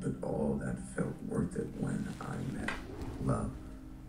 but all that felt worth it when I met Love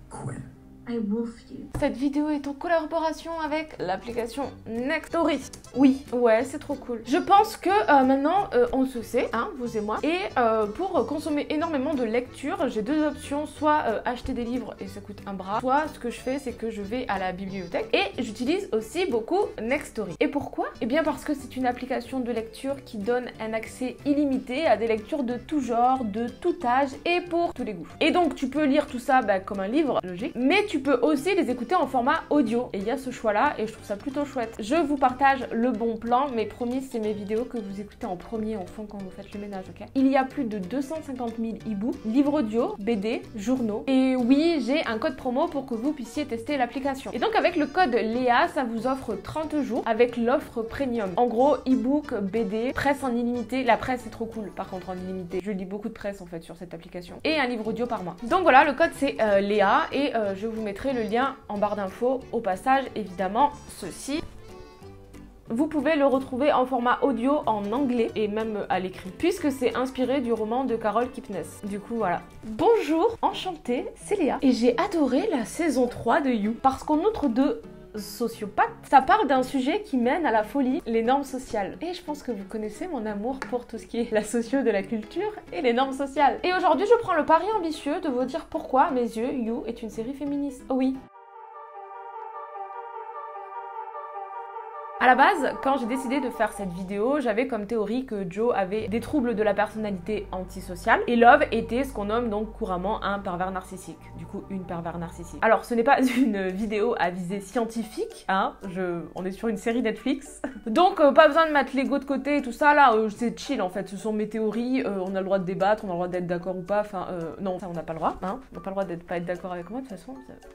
Quinn. I wolf you. Cette vidéo est en collaboration avec l'application Nextory. Oui, ouais, c'est trop cool. Je pense que euh, maintenant, euh, on se sait, hein, vous et moi. Et euh, pour consommer énormément de lecture, j'ai deux options. Soit acheter des livres et ça coûte un bras. Soit ce que je fais, c'est que je vais à la bibliothèque. Et j'utilise aussi beaucoup Nextory. Et pourquoi? Eh bien parce que c'est une application de lecture qui donne un accès illimité à des lectures de tout genre, de tout âge et pour tous les goûts. Et donc tu peux lire tout ça bah, comme un livre, logique. Mais tu peux aussi les écouter en format audio. Et il y a ce choix-là et je trouve ça plutôt chouette. Je vous partage le bon plan, mais promis, c'est mes vidéos que vous écoutez en premier en fond quand vous faites le ménage, ok? Il y a plus de 250 000 e-books, livres audio, BD, journaux. Et oui, j'ai un code promo pour que vous puissiez tester l'application. Et donc avec le code Léa, ça vous offre 30 jours avec l'offre premium. En gros, e-book, BD, presse en illimité. La presse est trop cool par contre en illimité. Je lis beaucoup de presse en fait sur cette application. Et un livre audio par mois. Donc voilà, le code c'est euh, Léa et euh, je vous mettrai le lien en barre d'infos. Au passage, évidemment, ceci. Vous pouvez le retrouver en format audio en anglais et même à l'écrit, puisque c'est inspiré du roman de Carol Kipnes. Du coup, voilà. Bonjour, enchantée, c'est Léa. Et j'ai adoré la saison 3 de You, parce qu'en outre de sociopathe, ça parle d'un sujet qui mène à la folie, les normes sociales. Et je pense que vous connaissez mon amour pour tout ce qui est la socio de la culture et les normes sociales. Et aujourd'hui, je prends le pari ambitieux de vous dire pourquoi, à mes yeux, You est une série féministe. Oui, À la base, quand j'ai décidé de faire cette vidéo, j'avais comme théorie que Joe avait des troubles de la personnalité antisociale et Love était ce qu'on nomme donc couramment un pervers narcissique. Du coup, une pervers narcissique. Alors, ce n'est pas une vidéo à visée scientifique, hein, je... on est sur une série Netflix. Donc, euh, pas besoin de mettre l'ego de côté et tout ça, là, euh, c'est chill en fait, ce sont mes théories, euh, on a le droit de débattre, on a le droit d'être d'accord ou pas, enfin, non, ça on n'a pas le droit, hein, on n'a pas le droit d'être pas être d'accord avec moi de toute façon,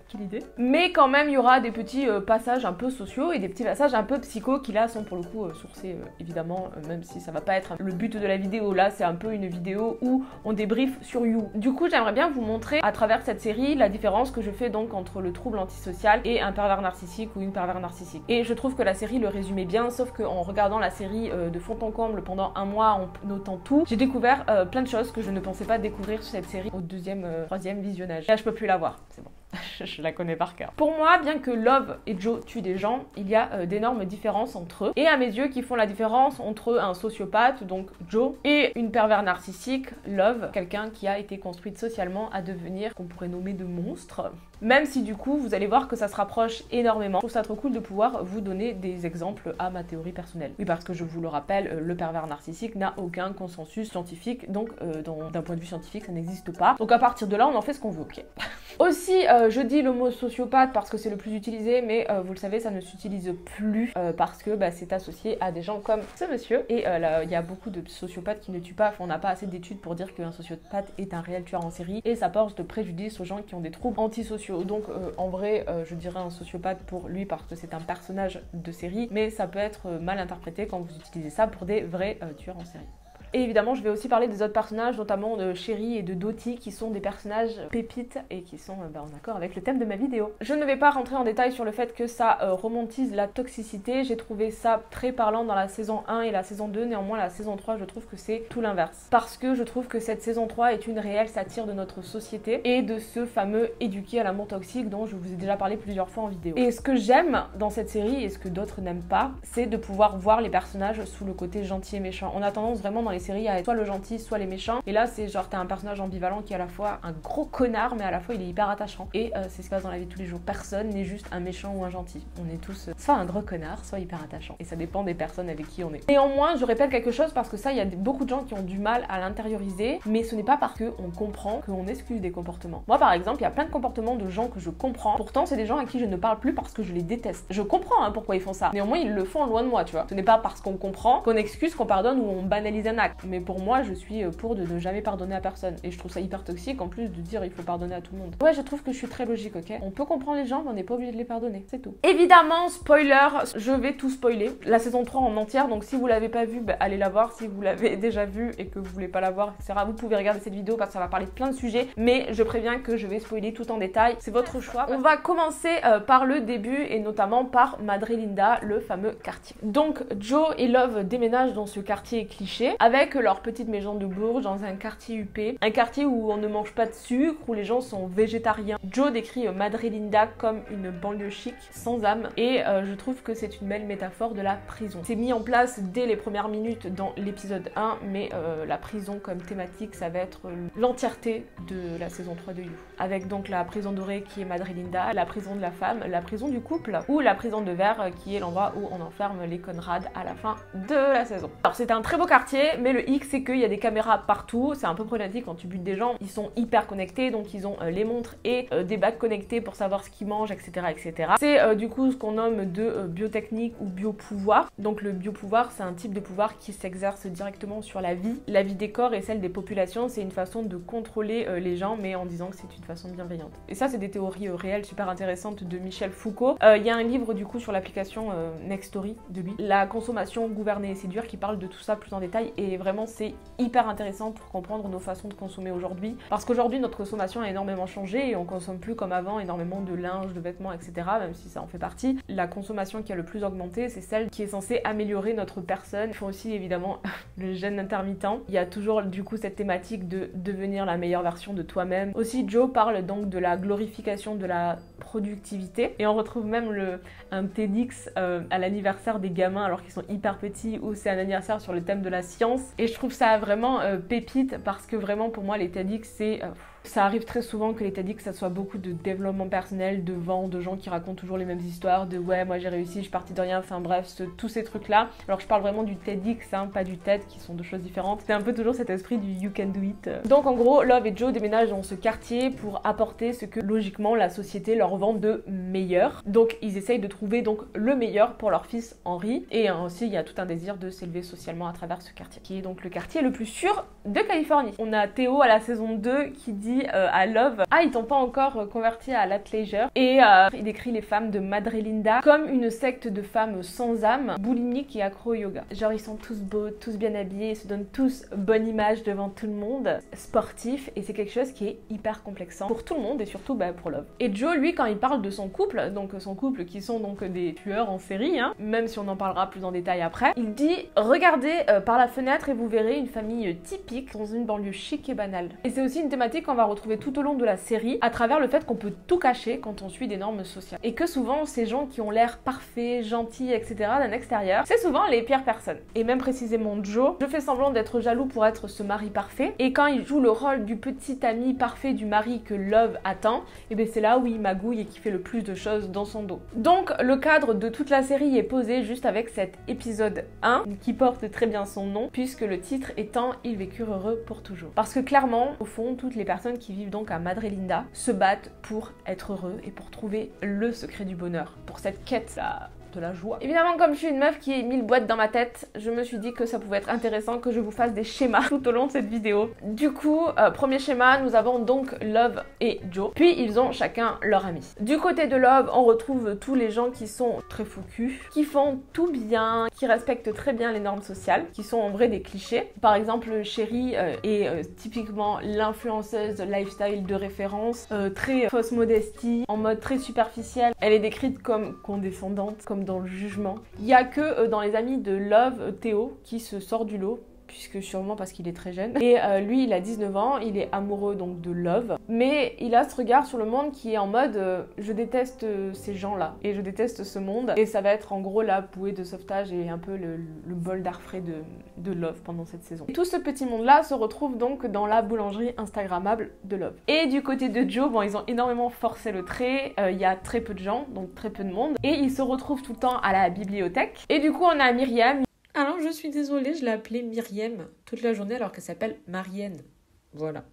quelle idée. Mais quand même, il y aura des petits passages un peu sociaux et des petits passages un peu psychologiques qui là sont pour le coup euh, sourcés euh, évidemment, euh, même si ça va pas être le but de la vidéo. Là, c'est un peu une vidéo où on débrief sur You. Du coup, j'aimerais bien vous montrer à travers cette série la différence que je fais donc entre le trouble antisocial et un pervers narcissique ou une pervers narcissique. Et je trouve que la série le résumait bien, sauf qu'en regardant la série de fond en comble pendant un mois en notant tout, j'ai découvert plein de choses que je ne pensais pas découvrir sur cette série au deuxième, troisième visionnage. Là, je peux plus la voir, c'est bon. je la connais par cœur. Pour moi, bien que Love et Joe tuent des gens, il y a euh, d'énormes différences entre eux. Et à mes yeux, qui font la différence entre un sociopathe, donc Joe, et une pervers narcissique, Love, quelqu'un qui a été construite socialement à devenir qu'on pourrait nommer de monstre. Même si du coup, vous allez voir que ça se rapproche énormément. Je trouve ça trop cool de pouvoir vous donner des exemples à ma théorie personnelle. Oui, parce que je vous le rappelle, euh, le pervers narcissique n'a aucun consensus scientifique, donc euh, d'un point de vue scientifique, ça n'existe pas. Donc à partir de là, on en fait ce qu'on veut, ok aussi, euh, je dis le mot sociopathe parce que c'est le plus utilisé, mais vous le savez, ça ne s'utilise plus parce que bah, c'est associé à des gens comme ce monsieur. Et il y a beaucoup de sociopathes qui ne tuent pas. Enfin, on n'a pas assez d'études pour dire qu'un sociopathe est un réel tueur en série. Et ça porte de préjudice aux gens qui ont des troubles antisociaux. Donc, euh, en vrai, euh, je dirais un sociopathe pour lui parce que c'est un personnage de série, mais ça peut être euh, mal interprété quand vous utilisez ça pour des vrais tueurs en série. Et évidemment, je vais aussi parler des autres personnages, notamment de Sherry et de Dottie, qui sont des personnages pépites et qui sont euh, bah, en accord avec le thème de ma vidéo. Je ne vais pas rentrer en détail sur le fait que ça euh, romantise la toxicité. J'ai trouvé ça très parlant dans la saison 1 et la saison 2. Néanmoins, la saison 3, je trouve que c'est tout l'inverse. Parce que je trouve que cette saison 3 est une réelle satire de notre société et de ce fameux éduqué à l'amour toxique dont je vous ai déjà parlé plusieurs fois en vidéo. Et ce que j'aime dans cette série et ce que d'autres n'aiment pas, c'est de pouvoir voir les personnages sous le côté gentil et méchant. On a tendance vraiment dans séries à être soit le gentil, soit les méchants. Et là, c'est genre, t'as un personnage ambivalent qui est à la fois un gros connard, mais à la fois il est hyper attachant. Et euh, c'est ce qui se passe dans la vie de tous les jours. Personne n'est juste un méchant ou un gentil. On est tous euh, soit un gros connard, soit hyper attachant. Et ça dépend des personnes avec qui on est. Néanmoins, je répète quelque chose parce que ça, il y a beaucoup de gens qui ont du mal à l'intérioriser, mais ce n'est pas parce qu'on comprend qu'on excuse des comportements. Moi, par exemple, il y a plein de comportements de gens que je comprends. Pourtant, c'est des gens à qui je ne parle plus parce que je les déteste. Je comprends hein, pourquoi ils font ça. Néanmoins, ils le font loin de moi, tu vois. Ce n'est pas parce qu'on comprend qu'on excuse, qu'on pardonne ou on banalise un acte. Mais pour moi, je suis euh, pour de ne jamais pardonner à personne. Et je trouve ça hyper toxique en plus de dire il faut pardonner à tout le monde. Ouais, je trouve que je suis très logique, ok? On peut comprendre les gens, mais on n'est pas obligé de les pardonner. C'est tout. Évidemment, spoiler, je vais tout spoiler. La saison 3 en entière, donc si vous l'avez pas vue, bah, allez la voir. Si vous l'avez déjà vue et que vous voulez pas la voir, etc., vous pouvez regarder cette vidéo parce que ça va parler de plein de sujets. Mais je préviens que je vais spoiler tout en détail. C'est votre choix. On va commencer euh, par le début et notamment par Madre Linda, le fameux quartier. Donc Joe et Love déménagent dans ce quartier cliché avec avec leur petite maison de Bourges dans un quartier UP, un quartier où on ne mange pas de sucre, où les gens sont végétariens. Joe décrit Madre-Linda comme une banlieue chic, sans âme, et euh, je trouve que c'est une belle métaphore de la prison. C'est mis en place dès les premières minutes dans l'épisode 1, mais euh, la prison comme thématique, ça va être l'entièreté de la saison 3 de You. Avec donc la prison dorée qui est Madre-Linda, la prison de la femme, la prison du couple, ou la prison de verre qui est l'endroit où on enferme les Conrad à la fin de la saison. Alors c'est un très beau quartier, mais le hic c'est qu'il y a des caméras partout, c'est un peu problématique quand tu butes des gens, ils sont hyper connectés, donc ils ont euh, les montres et euh, des bacs connectés pour savoir ce qu'ils mangent, etc. etc. C'est euh, du coup ce qu'on nomme de biotechnique ou biopouvoir. Donc le biopouvoir c'est un type de pouvoir qui s'exerce directement sur la vie, la vie des corps et celle des populations, c'est une façon de contrôler les gens, mais en disant que c'est une façon bienveillante. Et ça c'est des théories réelles super intéressantes de Michel Foucault. Il y a un livre du coup sur l'application Nextory de lui, La consommation gouvernée et séduire, qui parle de tout ça plus en détail et vraiment c'est hyper intéressant pour comprendre nos façons de consommer aujourd'hui. Parce qu'aujourd'hui notre consommation a énormément changé et on consomme plus comme avant énormément de linge, de vêtements, etc. Même si ça en fait partie. La consommation qui a le plus augmenté, c'est celle qui est censée améliorer notre personne. Il faut aussi évidemment le gène intermittent. Il y a toujours du coup cette thématique de devenir la meilleure version de toi-même. Aussi Joe parle donc de la glorification de la productivité et on retrouve même le, un TEDx euh, à l'anniversaire des gamins alors qu'ils sont hyper petits ou c'est un anniversaire sur le thème de la science et je trouve ça vraiment euh, pépite parce que vraiment pour moi les TEDx c'est euh, ça arrive très souvent que les TEDx, ça soit beaucoup de développement personnel, de vent, de gens qui racontent toujours les mêmes histoires, de ouais, moi j'ai réussi, je suis partie de rien, enfin bref, tous ces trucs-là. Alors je parle vraiment du TEDx, hein, pas du TED, qui sont deux choses différentes. C'est un peu toujours cet esprit du you can do it. Donc en gros, Love et Joe déménagent dans ce quartier pour apporter ce que logiquement la société leur vend de meilleur. Donc ils essayent de trouver donc le meilleur pour leur fils Henri. Et aussi, il y a tout un désir de s'élever socialement à travers ce quartier, qui est donc le quartier le plus sûr de Californie. On a Théo à la saison 2 qui dit euh, à Love Ah, ils t'ont pas encore euh, converti à l'Athleisure. Et euh, il décrit les femmes de Madre-Linda comme une secte de femmes sans âme, boulimiques et accro-yoga. Genre, ils sont tous beaux, tous bien habillés, ils se donnent tous bonne image devant tout le monde, sportifs, et c'est quelque chose qui est hyper complexant pour tout le monde et surtout bah, pour Love. Et Joe, lui, quand il parle de son couple, donc son couple qui sont donc des tueurs en série, hein, même si on en parlera plus en détail après, il dit Regardez par la fenêtre et vous verrez une famille typique dans une banlieue chic et banale. Et c'est aussi une thématique qu'on va retrouver tout au long de la série à travers le fait qu'on peut tout cacher quand on suit des normes sociales. Et que souvent, ces gens qui ont l'air parfaits, gentils, etc. d'un extérieur, c'est souvent les pires personnes. Et même précisément Joe, je fais semblant d'être jaloux pour être ce mari parfait. Et quand il joue le rôle du petit ami parfait du mari que Love attend, et eh bien c'est là où il magouille et qui fait le plus de choses dans son dos. Donc le cadre de toute la série est posé juste avec cet épisode 1 qui porte très bien son nom puisque le titre étant Ils vécurent heureux pour toujours. Parce que clairement, au fond, toutes les personnes qui vivent donc à Madre-Linda se battent pour être heureux et pour trouver le secret du bonheur, pour cette quête là la joie. Évidemment, comme je suis une meuf qui est mille boîtes dans ma tête, je me suis dit que ça pouvait être intéressant que je vous fasse des schémas tout au long de cette vidéo. Du coup, euh, premier schéma, nous avons donc Love et Joe. Puis ils ont chacun leur ami. Du côté de Love, on retrouve tous les gens qui sont très focus, qui font tout bien, qui respectent très bien les normes sociales, qui sont en vrai des clichés. Par exemple, Chérie euh, est euh, typiquement l'influenceuse lifestyle de référence, très fausse modestie, en mode très superficiel. Elle est décrite comme condescendante, comme dans le jugement. Il y a que euh, dans les amis de Love, Théo, qui se sort du lot puisque sûrement parce qu'il est très jeune. Et euh, lui, il a 19 ans, il est amoureux donc de Love, mais il a ce regard sur le monde qui est en mode euh, je déteste euh, ces gens-là et je déteste ce monde. Et ça va être en gros la bouée de sauvetage et un peu le, bol d'air frais de, de, Love pendant cette saison. Et tout ce petit monde-là se retrouve donc dans la boulangerie Instagrammable de Love. Et du côté de Joe, bon, ils ont énormément forcé le trait, il y a très peu de gens, donc très peu de monde, et ils se retrouvent tout le temps à la bibliothèque. Et du coup, on a Myriam, alors je suis désolée, je l'ai appelée Myriam toute la journée alors qu'elle s'appelle Marienne. Voilà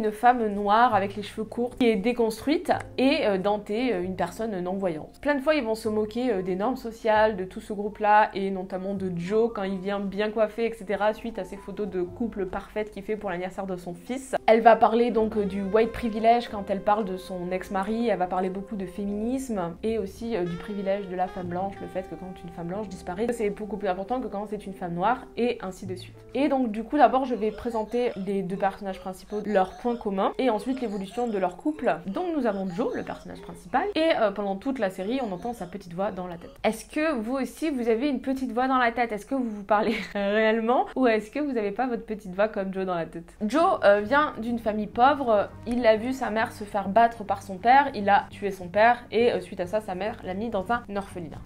une femme noire avec les cheveux courts qui est déconstruite et euh, Dante, euh, une personne non-voyante. Plein de fois, ils vont se moquer euh, des normes sociales de tout ce groupe-là et notamment de Joe quand il vient bien coiffé, etc. suite à ses photos de couple parfaite qu'il fait pour l'anniversaire de son fils. Elle va parler donc du white privilege quand elle parle de son ex-mari. Elle va parler beaucoup de féminisme et aussi du privilège de la femme blanche, le fait que quand une femme blanche disparaît, c'est beaucoup plus important que quand c'est une femme noire et ainsi de suite. Et donc du coup, d'abord, je vais présenter les deux personnages principaux, leur point points communs et ensuite l'évolution de leur couple. Donc nous avons Joe, le personnage principal, et euh, pendant toute la série, on entend sa petite voix dans la tête. Est-ce que vous aussi, vous avez une petite voix dans la tête? Est-ce que vous vous parlez réellement ou est-ce que vous n'avez pas votre petite voix comme Joe dans la tête? Joe euh, vient d'une famille pauvre, il a vu sa mère se faire battre par son père, il a tué son père et euh, suite à ça, sa mère l'a mis dans un orphelinat.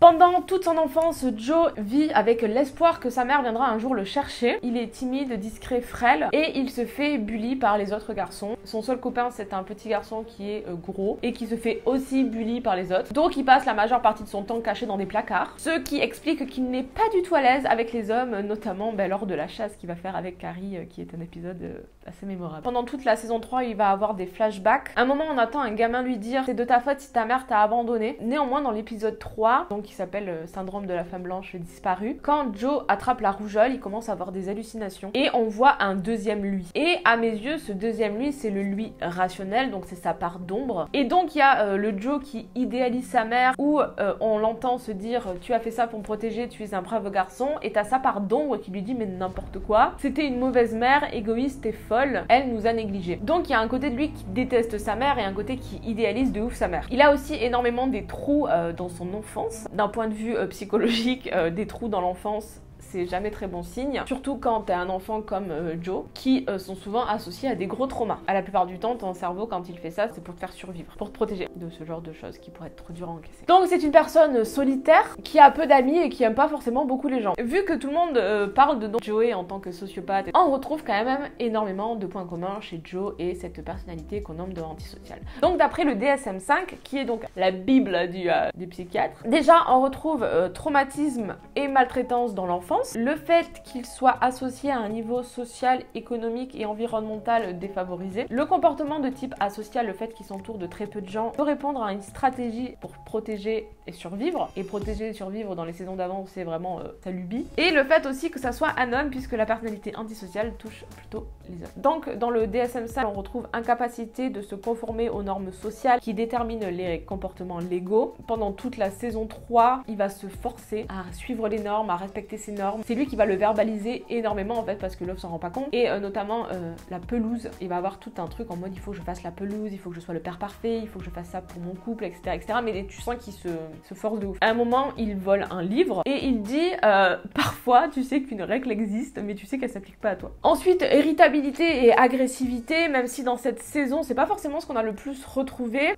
Pendant toute son enfance, Joe vit avec l'espoir que sa mère viendra un jour le chercher. Il est timide, discret, frêle et il se fait bully par les autres garçons. Son seul copain, c'est un petit garçon qui est euh, gros et qui se fait aussi bully par les autres. Donc il passe la majeure partie de son temps caché dans des placards. Ce qui explique qu'il n'est pas du tout à l'aise avec les hommes, notamment ben, lors de la chasse qu'il va faire avec Carrie, euh, qui est un épisode euh, assez mémorable. Pendant toute la saison 3, il va avoir des flashbacks. Un moment, on attend un gamin lui dire C'est de ta faute si ta mère t'a abandonné. Néanmoins, dans l'épisode 3, donc qui s'appelle euh, Syndrome de la femme blanche disparue. Quand Joe attrape la rougeole, il commence à avoir des hallucinations et on voit un deuxième lui. Et à mes yeux, ce deuxième lui, c'est le lui rationnel, donc c'est sa part d'ombre. Et donc il y a euh, le Joe qui idéalise sa mère où euh, on l'entend se dire tu as fait ça pour me protéger, tu es un brave garçon et t'as sa part d'ombre qui lui dit mais n'importe quoi. C'était une mauvaise mère, égoïste et folle, elle nous a négligés. Donc il y a un côté de lui qui déteste sa mère et un côté qui idéalise de ouf sa mère. Il a aussi énormément des trous dans son enfance. D'un point de vue euh, psychologique, euh, des trous dans l'enfance c'est jamais très bon signe. Surtout quand t'es un enfant comme euh, Joe, qui euh, sont souvent associés à des gros traumas. À la plupart du temps, ton cerveau, quand il fait ça, c'est pour te faire survivre, pour te protéger de ce genre de choses qui pourraient être trop dures à encaisser. Donc c'est une personne solitaire qui a peu d'amis et qui aime pas forcément beaucoup les gens. Vu que tout le monde euh, parle de Joey en tant que sociopathe, on retrouve quand même énormément de points communs chez Joe et cette personnalité qu'on nomme de antisocial. Donc d'après le DSM-5, qui est donc la bible du, des psychiatres, déjà on retrouve traumatisme et maltraitance dans le fait qu'il soit associé à un niveau social, économique et environnemental défavorisé, le comportement de type asocial, le fait qu'il s'entoure de très peu de gens, peut répondre à une stratégie pour protéger et survivre. Et protéger et survivre dans les saisons d'avant, c'est vraiment euh, lubie. Et le fait aussi que ça soit un homme, puisque la personnalité antisociale touche plutôt les hommes. Donc, dans le DSM-5, on retrouve incapacité de se conformer aux normes sociales qui déterminent les comportements légaux. Pendant toute la saison 3, il va se forcer à suivre les normes, à respecter ses normes c'est lui qui va le verbaliser énormément en fait parce que Love s'en rend pas compte. Et euh, notamment euh, la pelouse, il va avoir tout un truc en mode il faut que je fasse la pelouse, il faut que je sois le père parfait, il faut que je fasse ça pour mon couple, etc. etc. Mais tu sens qu'il se, force de ouf. À un moment, il vole un livre et il dit euh, parfois tu sais qu'une règle existe mais tu sais qu'elle s'applique pas à toi. Ensuite, irritabilité et agressivité, même si dans cette saison c'est pas forcément ce qu'on a le plus retrouvé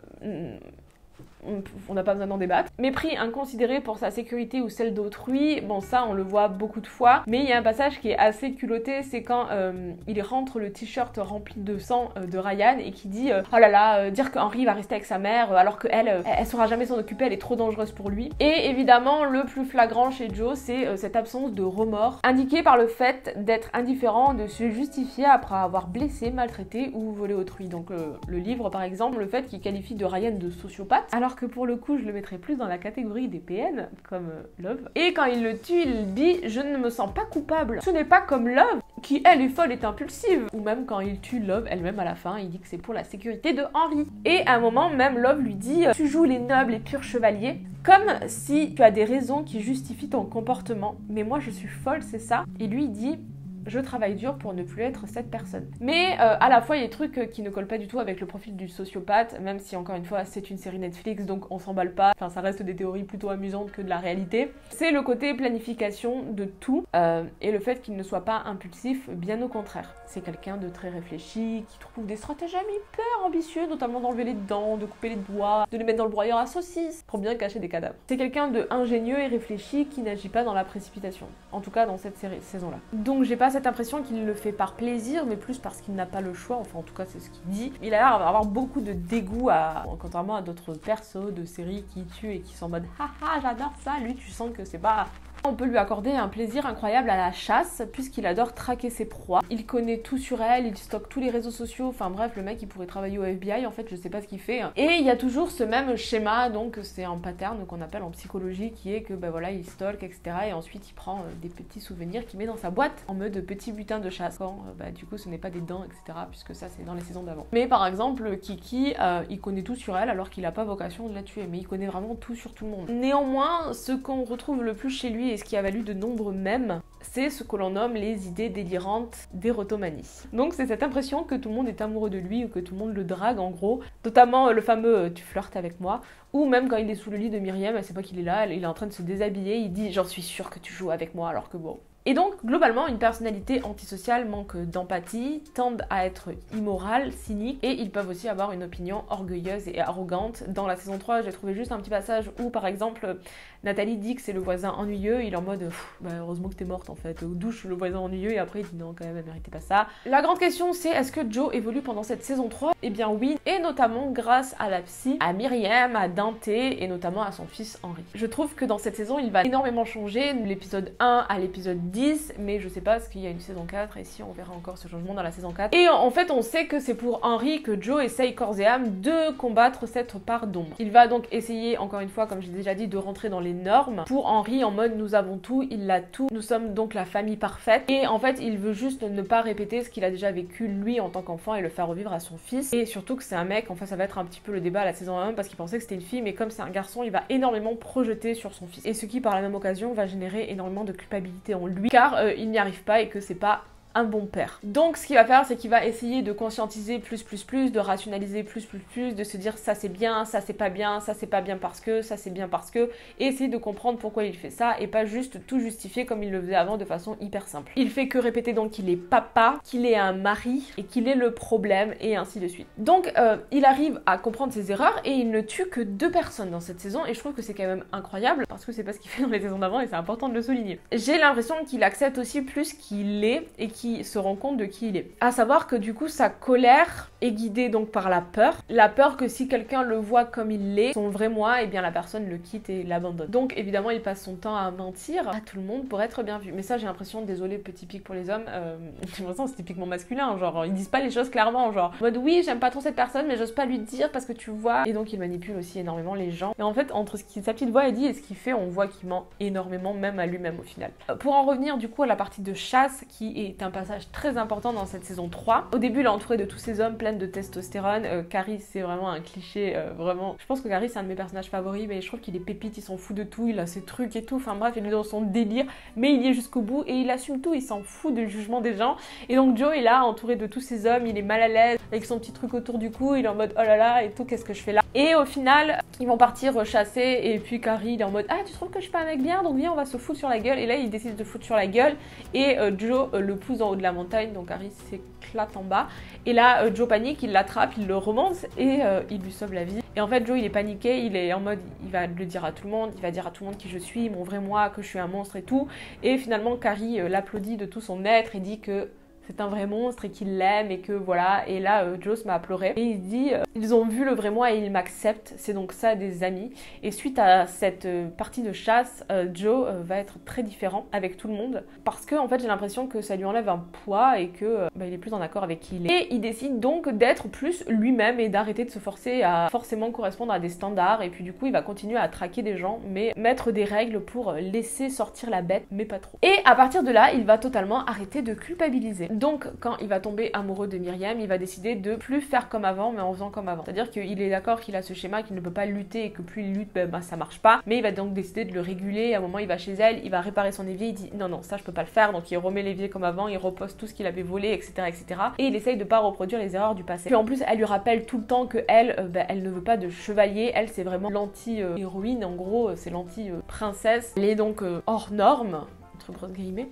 on n'a pas besoin d'en débattre. Mépris inconsidéré pour sa sécurité ou celle d'autrui, bon ça on le voit beaucoup de fois, mais il y a un passage qui est assez culotté, c'est quand euh, il rentre le t-shirt rempli de sang euh, de Ryan et qui dit euh, oh là là, dire qu'Henri va rester avec sa mère alors qu'elle, elle, saura jamais s'en occuper, elle est trop dangereuse pour lui. Et évidemment le plus flagrant chez Joe, c'est cette absence de remords, indiqué par le fait d'être indifférent, de se justifier après avoir blessé, maltraité ou volé autrui. Donc le livre par exemple, le fait qu'il qualifie de Ryan de sociopathe, que pour le coup, je le mettrais plus dans la catégorie des PN, comme euh, Love. Et quand il le tue, il dit Je ne me sens pas coupable. Ce n'est pas comme Love, qui elle est folle et impulsive. Ou même quand il tue Love elle-même à la fin, il dit que c'est pour la sécurité de Henry. Et à un moment, même Love lui dit Tu joues les nobles et purs chevaliers, comme si tu as des raisons qui justifient ton comportement. Mais moi, je suis folle, c'est ça? Et lui, il dit je travaille dur pour ne plus être cette personne. Mais euh, à la fois, il y a des trucs euh, qui ne collent pas du tout avec le profil du sociopathe, même si encore une fois, c'est une série Netflix, donc on s'emballe pas. Enfin, ça reste des théories plutôt amusantes que de la réalité. C'est le côté planification de tout euh, et le fait qu'il ne soit pas impulsif, bien au contraire. C'est quelqu'un de très réfléchi, qui trouve des stratagèmes hyper ambitieux, notamment d'enlever les dents, de couper les doigts, de les mettre dans le broyeur à saucisse pour bien cacher des cadavres. C'est quelqu'un de ingénieux et réfléchi qui n'agit pas dans la précipitation. En tout cas, dans cette saison-là. Donc, j'ai pas cette impression qu'il le fait par plaisir, mais plus parce qu'il n'a pas le choix. Enfin, en tout cas, c'est ce qu'il dit. Il a l'air d'avoir beaucoup de dégoût, à, contrairement à d'autres persos de séries qui tuent et qui sont en mode haha, j'adore ça. Lui, tu sens que c'est pas on peut lui accorder un plaisir incroyable à la chasse puisqu'il adore traquer ses proies. Il connaît tout sur elle, il stocke tous les réseaux sociaux, enfin bref, le mec il pourrait travailler au FBI en fait, je sais pas ce qu'il fait. Et il y a toujours ce même schéma, donc c'est un pattern qu'on appelle en psychologie qui est que ben voilà, il stalk, etc. Et ensuite il prend euh, des petits souvenirs qu'il met dans sa boîte en mode petit butin de chasse. Quand bah, du coup ce n'est pas des dents, etc. Puisque ça c'est dans les saisons d'avant. Mais par exemple, Kiki, euh, il connaît tout sur elle alors qu'il a pas vocation de la tuer, mais il connaît vraiment tout sur tout le monde. Néanmoins, ce qu'on retrouve le plus chez lui et ce qui a valu de nombreux mèmes, c'est ce que l'on nomme les idées délirantes d'érotomanie. Donc c'est cette impression que tout le monde est amoureux de lui ou que tout le monde le drague en gros, notamment le fameux euh, tu flirtes avec moi, ou même quand il est sous le lit de Myriam, elle sait pas qu'il est là, il est en train de se déshabiller, il dit j'en suis sûr que tu joues avec moi alors que bon, et donc, globalement, une personnalité antisociale manque d'empathie, tendent à être immorale, cynique, et ils peuvent aussi avoir une opinion orgueilleuse et arrogante. Dans la saison 3, j'ai trouvé juste un petit passage où, par exemple, Nathalie dit que c'est le voisin ennuyeux, il est en mode bah, heureusement que t'es morte en fait, douche le voisin ennuyeux, et après il dit non, quand même, elle méritait pas ça. La grande question c'est est-ce que Joe évolue pendant cette saison 3 Eh bien oui, et notamment grâce à la psy, à Myriam, à Dante, et notamment à son fils Henri. Je trouve que dans cette saison, il va énormément changer, de l'épisode 1 à l'épisode 10, mais je sais pas, ce qu'il y a une saison 4, et si on verra encore ce changement dans la saison 4. Et en fait, on sait que c'est pour Henri que Joe essaye corps et âme de combattre cette part d'ombre. Il va donc essayer, encore une fois, comme j'ai déjà dit, de rentrer dans les normes. Pour Henri, en mode nous avons tout, il a tout, nous sommes donc la famille parfaite. Et en fait, il veut juste ne pas répéter ce qu'il a déjà vécu lui en tant qu'enfant et le faire revivre à son fils. Et surtout que c'est un mec, enfin ça va être un petit peu le débat à la saison 1 parce qu'il pensait que c'était une fille, mais comme c'est un garçon, il va énormément projeter sur son fils. Et ce qui par la même occasion va générer énormément de culpabilité en lui car euh, il n'y arrive pas et que c'est pas un bon père. Donc ce qu'il va faire, c'est qu'il va essayer de conscientiser plus plus plus, de rationaliser plus plus plus, de se dire ça c'est bien, ça c'est pas bien, ça c'est pas bien parce que, ça c'est bien parce que, et essayer de comprendre pourquoi il fait ça et pas juste tout justifier comme il le faisait avant de façon hyper simple. Il fait que répéter donc qu'il est papa, qu'il est un mari et qu'il est le problème et ainsi de suite. Donc euh, il arrive à comprendre ses erreurs et il ne tue que deux personnes dans cette saison et je trouve que c'est quand même incroyable parce que c'est pas ce qu'il fait dans les saisons d'avant et c'est important de le souligner. J'ai l'impression qu'il accepte aussi plus qu'il est et qu'il se rend compte de qui il est. À savoir que du coup, sa colère est guidée donc par la peur. La peur que si quelqu'un le voit comme il l'est, son vrai moi, et eh bien la personne le quitte et l'abandonne. Donc évidemment, il passe son temps à mentir à tout le monde pour être bien vu. Mais ça, j'ai l'impression, désolé, petit pic pour les hommes, euh, j'ai l'impression c'est typiquement masculin. Genre, ils disent pas les choses clairement. Genre, en mode oui, j'aime pas trop cette personne, mais j'ose pas lui dire parce que tu vois. Et donc, il manipule aussi énormément les gens. Et en fait, entre ce que sa petite voix a dit et ce qu'il fait, on voit qu'il ment énormément, même à lui-même au final. Euh, pour en revenir du coup à la partie de chasse, qui est un passage très important dans cette saison 3. Au début, il est entouré de tous ces hommes pleins de testostérone. Euh, Carrie, c'est vraiment un cliché, euh, vraiment. Je pense que Carrie, c'est un de mes personnages favoris, mais je trouve qu'il est pépite, il s'en fout de tout, il a ses trucs et tout. Enfin bref, il est dans son délire, mais il y est jusqu'au bout et il assume tout, il s'en fout du jugement des gens. Et donc Joe est là, entouré de tous ces hommes, il est mal à l'aise, avec son petit truc autour du cou, il est en mode oh là là et tout, qu'est-ce que je fais là? Et au final, ils vont partir chasser et puis Carrie, il est en mode ah, tu trouves que je suis pas un mec bien, donc viens, on va se foutre sur la gueule. Et là, il décide de foutre sur la gueule et euh, Joe le pousse en haut de la montagne, donc Harry s'éclate en bas. Et là, euh, Joe panique, il l'attrape, il le remonte et euh, il lui sauve la vie. Et en fait, Joe, il est paniqué, il est en mode, il va le dire à tout le monde, il va dire à tout le monde qui je suis, mon vrai moi, que je suis un monstre et tout. Et finalement, Carrie l'applaudit de tout son être et dit que c'est un vrai monstre et qu'il l'aime et que voilà. Et là, euh, Joe m'a pleuré. Et il dit euh, Ils ont vu le vrai moi et ils m'acceptent. C'est donc ça des amis. Et suite à cette euh, partie de chasse, Joe va être très différent avec tout le monde. Parce que, en fait, j'ai l'impression que ça lui enlève un poids et que bah, il est plus en accord avec qui il est. Et il décide donc d'être plus lui-même et d'arrêter de se forcer à forcément correspondre à des standards. Et puis, du coup, il va continuer à traquer des gens, mais mettre des règles pour laisser sortir la bête, mais pas trop. Et à partir de là, il va totalement arrêter de culpabiliser. Donc, quand il va tomber amoureux de Myriam, il va décider de plus faire comme avant, mais en faisant comme avant. C'est-à-dire qu'il est d'accord qu'il a ce schéma, qu'il ne peut pas lutter et que plus il lutte, ben, ben, ça marche pas. Mais il va donc décider de le réguler. À un moment, il va chez elle, il va réparer son évier, il dit non, non, ça je peux pas le faire. Donc, il remet l'évier comme avant, il repose tout ce qu'il avait volé, etc., etc. Et il essaye de pas reproduire les erreurs du passé. Puis en plus, elle lui rappelle tout le temps que elle, euh, ben, elle ne veut pas de chevalier. Elle, c'est vraiment l'anti-héroïne. En gros, c'est l'anti-princesse. Elle est donc euh, hors norme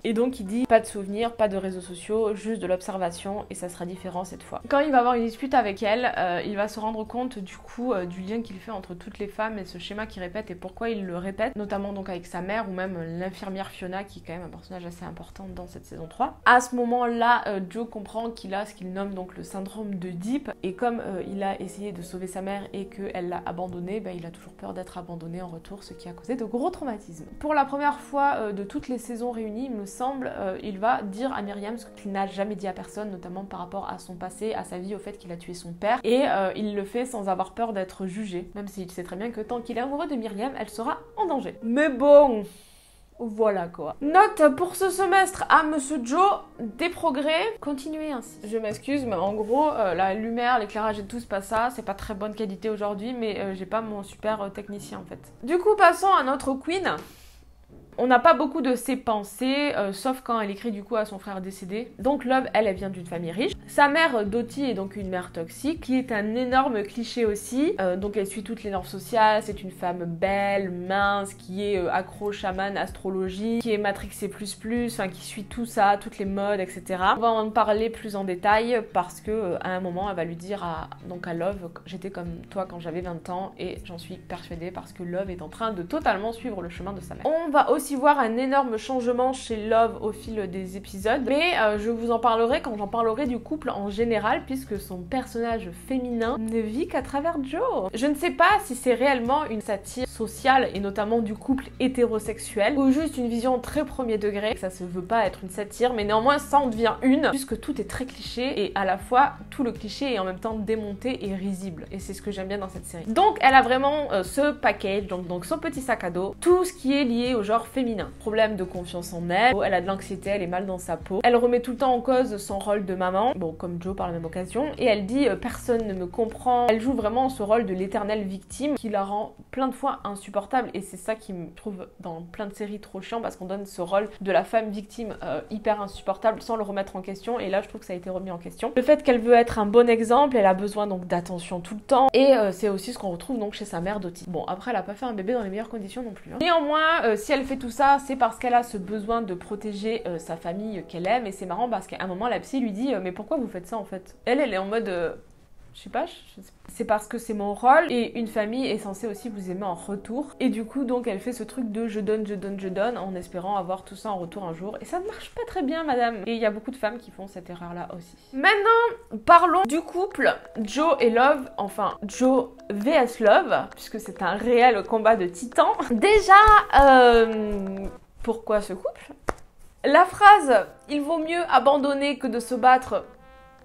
et donc il dit pas de souvenirs, pas de réseaux sociaux, juste de l'observation et ça sera différent cette fois. Quand il va avoir une dispute avec elle, euh, il va se rendre compte du coup euh, du lien qu'il fait entre toutes les femmes et ce schéma qu'il répète et pourquoi il le répète, notamment donc avec sa mère ou même l'infirmière Fiona qui est quand même un personnage assez important dans cette saison 3. À ce moment-là, euh, Joe comprend qu'il a ce qu'il nomme donc le syndrome de Deep et comme il a essayé de sauver sa mère et qu'elle l'a abandonné, ben, il a toujours peur d'être abandonné en retour, ce qui a causé de gros traumatismes. Pour la première fois de toutes les saisons réunis, il me semble, euh, il va dire à Myriam ce qu'il n'a jamais dit à personne, notamment par rapport à son passé, à sa vie, au fait qu'il a tué son père. Et euh, il le fait sans avoir peur d'être jugé, même s'il sait très bien que tant qu'il est amoureux de Myriam, elle sera en danger. Mais bon, voilà quoi. Note pour ce semestre à Monsieur Joe, des progrès, continuez ainsi. Je m'excuse, mais en gros, euh, la lumière, l'éclairage et tout, c'est pas ça, c'est pas très bonne qualité aujourd'hui, mais j'ai pas mon super technicien en fait. Du coup, passons à notre queen. On n'a pas beaucoup de ses pensées, euh, sauf quand elle écrit du coup à son frère décédé. Donc Love, elle, elle vient d'une famille riche. Sa mère, Dottie, est donc une mère toxique, qui est un énorme cliché aussi. Euh, donc elle suit toutes les normes sociales, c'est une femme belle, mince, qui est euh, accro chaman, astrologie, qui est matrixée plus plus, qui suit tout ça, toutes les modes, etc. On va en parler plus en détail parce que à un moment, elle va lui dire à, donc à Love, j'étais comme toi quand j'avais 20 ans et j'en suis persuadée parce que Love est en train de totalement suivre le chemin de sa mère. Voir un énorme changement chez Love au fil des épisodes, mais euh, je vous en parlerai quand j'en parlerai du couple en général, puisque son personnage féminin ne vit qu'à travers Joe. Je ne sais pas si c'est réellement une satire sociale, et notamment du couple hétérosexuel, ou juste une vision très premier degré, ça se veut pas être une satire, mais néanmoins ça en devient une, puisque tout est très cliché, et à la fois tout le cliché est en même temps démonté et risible, et c'est ce que j'aime bien dans cette série. Donc elle a vraiment euh, ce package, donc, donc son petit sac à dos, tout ce qui est lié au genre Problème de confiance en elle, elle a de l'anxiété, elle est mal dans sa peau, elle remet tout le temps en cause son rôle de maman, bon comme Joe par la même occasion, et elle dit euh, personne ne me comprend, elle joue vraiment ce rôle de l'éternelle victime qui la rend plein de fois insupportable, et c'est ça qui me trouve dans plein de séries trop chiant parce qu'on donne ce rôle de la femme victime euh, hyper insupportable sans le remettre en question, et là je trouve que ça a été remis en question. Le fait qu'elle veut être un bon exemple, elle a besoin donc d'attention tout le temps, et c'est aussi ce qu'on retrouve donc chez sa mère Dottie. Bon, après, elle a pas fait un bébé dans les meilleures conditions non plus. Hein. Néanmoins, euh, si elle fait tout ça, c'est parce qu'elle a ce besoin de protéger euh, sa famille qu'elle aime, et c'est marrant parce qu'à un moment, la psy lui dit euh, Mais pourquoi vous faites ça en fait? Elle, elle est en mode je sais pas, c'est parce que c'est mon rôle et une famille est censée aussi vous aimer en retour. Et du coup, donc, elle fait ce truc de je donne, je donne, je donne en espérant avoir tout ça en retour un jour. Et ça ne marche pas très bien, madame. Et il y a beaucoup de femmes qui font cette erreur-là aussi. Maintenant, parlons du couple Joe et Love. Enfin, Joe vs Love, puisque c'est un réel combat de titans. Déjà, euh, pourquoi ce couple? La phrase il vaut mieux abandonner que de se battre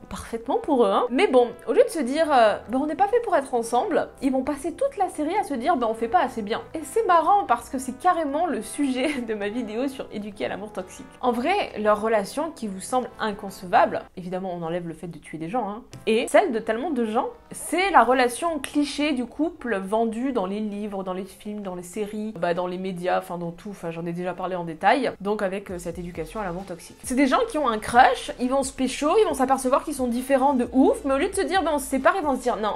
parfaitement pour eux. Hein. Mais bon, au lieu de se dire euh, bah, on n'est pas fait pour être ensemble, ils vont passer toute la série à se dire bah on fait pas assez bien. Et c'est marrant parce que c'est carrément le sujet de ma vidéo sur éduquer à l'amour toxique. En vrai, leur relation qui vous semble inconcevable, évidemment on enlève le fait de tuer des gens, hein, et celle de tellement de gens, c'est la relation cliché du couple vendu dans les livres, dans les films, dans les séries, bah, dans les médias, enfin dans tout, enfin j'en ai déjà parlé en détail, donc avec euh, cette éducation à l'amour toxique. C'est des gens qui ont un crush, ils vont se pécho, ils vont s'apercevoir qu'ils sont différents de ouf, mais au lieu de se dire ben on se sépare, ils vont se dire non,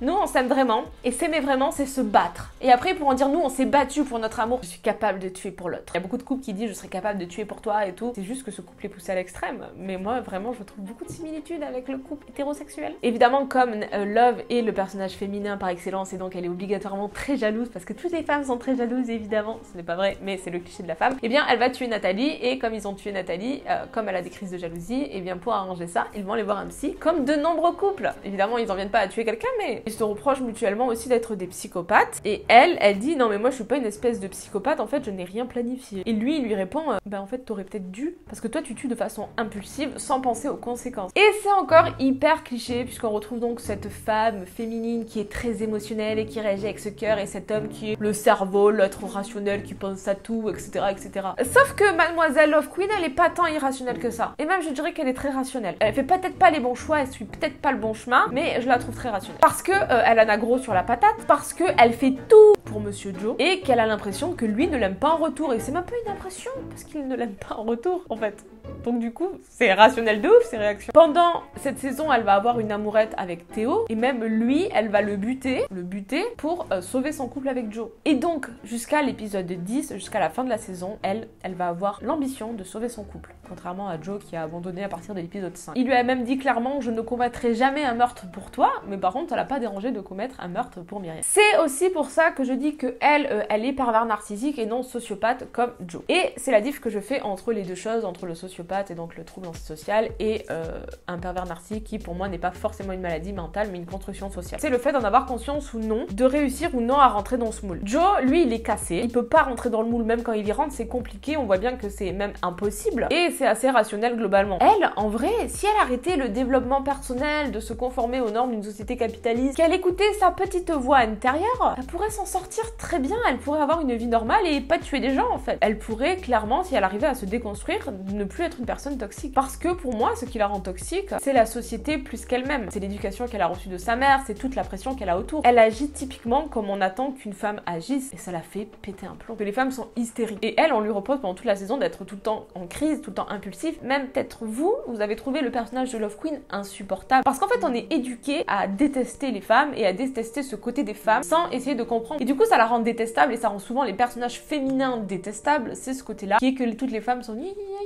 nous on s'aime vraiment, et s'aimer vraiment c'est se battre. Et après ils pourront dire nous on s'est battu pour notre amour, je suis capable de tuer pour l'autre. Il y a beaucoup de couples qui disent je serais capable de tuer pour toi et tout, c'est juste que ce couple est poussé à l'extrême, mais moi vraiment je trouve beaucoup de similitudes avec le couple hétérosexuel. Évidemment comme euh, Love est le personnage féminin par excellence et donc elle est obligatoirement très jalouse parce que toutes les femmes sont très jalouses évidemment, ce n'est pas vrai mais c'est le cliché de la femme, et eh bien elle va tuer Nathalie et comme ils ont tué Nathalie, euh, comme elle a des crises de jalousie, et eh bien pour arranger ça, ils vont voir un psy, comme de nombreux couples. Évidemment, ils en viennent pas à tuer quelqu'un, mais ils se reprochent mutuellement aussi d'être des psychopathes. Et elle, elle dit non mais moi je suis pas une espèce de psychopathe, en fait je n'ai rien planifié. Et lui, il lui répond bah en fait t'aurais peut-être dû, parce que toi tu tues de façon impulsive sans penser aux conséquences. Et c'est encore hyper cliché puisqu'on retrouve donc cette femme féminine qui est très émotionnelle et qui réagit avec ce cœur et cet homme qui est le cerveau, l'autre rationnel qui pense à tout, etc., etc. Sauf que Mademoiselle Love Queen, elle est pas tant irrationnelle que ça. Et même je dirais qu'elle est très rationnelle. Elle fait pas les bons choix, elle suit peut-être pas le bon chemin, mais je la trouve très rationnelle. Parce que euh, elle en a gros sur la patate, parce que elle fait tout pour Monsieur Joe et qu'elle a l'impression que lui ne l'aime pas en retour. Et c'est même pas une impression parce qu'il ne l'aime pas en retour en fait. Donc du coup, c'est rationnel de ouf ces réactions. Pendant cette saison, elle va avoir une amourette avec Théo et même lui, elle va le buter, le buter pour euh, sauver son couple avec Joe. Et donc, jusqu'à l'épisode 10, jusqu'à la fin de la saison, elle, elle va avoir l'ambition de sauver son couple, contrairement à Joe qui a abandonné à partir de l'épisode 5. Il lui a même dit clairement je ne commettrai jamais un meurtre pour toi, mais par contre, ça l'a pas dérangé de commettre un meurtre pour Myriam. C'est aussi pour ça que je dis que elle, euh, elle est pervers narcissique et non sociopathe comme Joe. Et c'est la diff que je fais entre les deux choses, entre le sociopathe et donc le trouble antisocial et euh, un pervers narcissique qui pour moi n'est pas forcément une maladie mentale mais une construction sociale. C'est le fait d'en avoir conscience ou non, de réussir ou non à rentrer dans ce moule. Joe, lui, il est cassé, il peut pas rentrer dans le moule même quand il y rentre, c'est compliqué, on voit bien que c'est même impossible et c'est assez rationnel globalement. Elle, en vrai, si elle arrêtait le développement personnel, de se conformer aux normes d'une société capitaliste, qu'elle écoutait sa petite voix intérieure, elle pourrait s'en sortir très bien, elle pourrait avoir une vie normale et pas tuer des gens en fait. Elle pourrait clairement, si elle arrivait à se déconstruire, ne plus être une personne toxique. Parce que pour moi, ce qui la rend toxique, c'est la société plus qu'elle-même. C'est l'éducation qu'elle a reçue de sa mère, c'est toute la pression qu'elle a autour. Elle agit typiquement comme on attend qu'une femme agisse et ça la fait péter un plomb. Que les femmes sont hystériques. Et elle, on lui repose pendant toute la saison d'être tout le temps en crise, tout le temps impulsif. Même peut-être vous, vous avez trouvé le personnage Love Queen insupportable. Parce qu'en fait, on est éduqué à détester les femmes et à détester ce côté des femmes sans essayer de comprendre. Et du coup, ça la rend détestable et ça rend souvent les personnages féminins détestables. C'est ce côté-là qui est que toutes les femmes sont